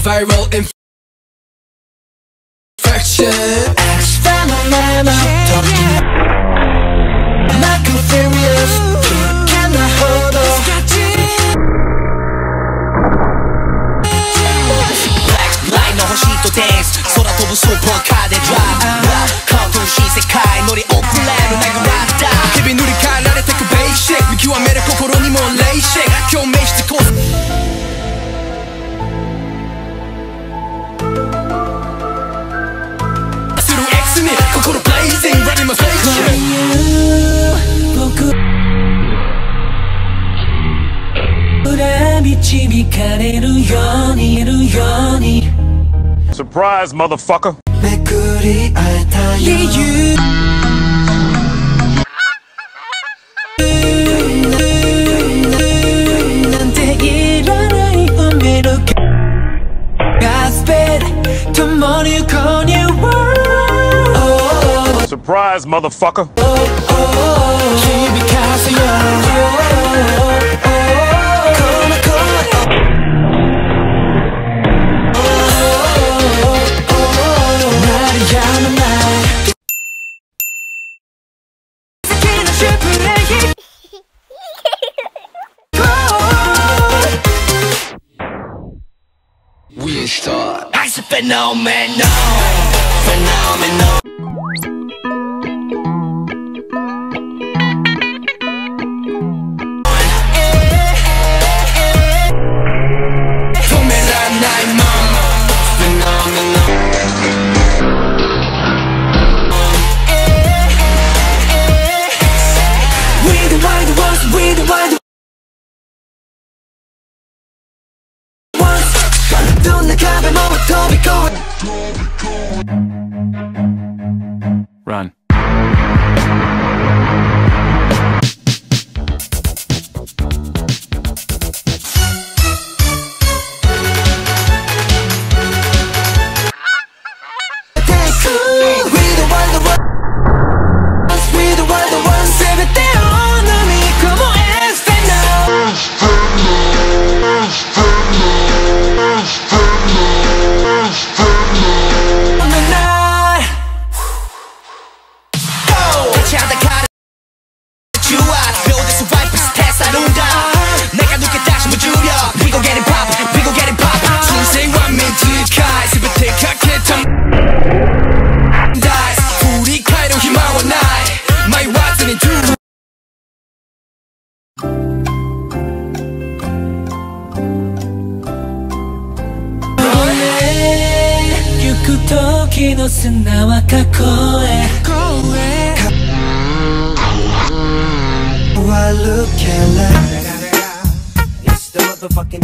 viral infection. X phenomena. Yeah. Not confurious. I hold on? Black light, any mistakes. Shit. 裏導かれるようにいるように Surprise, motherfucker! surprise, motherfucker. Oh, oh, oh, We start. I said, no man, no. Run. 時の砂は過去へ。終わる。けれ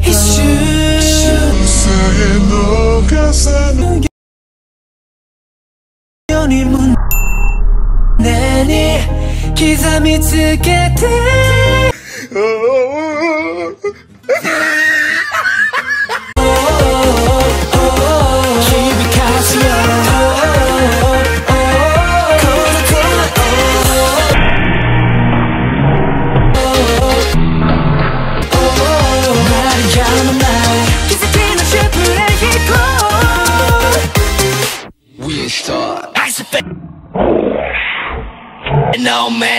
一瞬さえ逃さぬように胸に刻みつけて no man.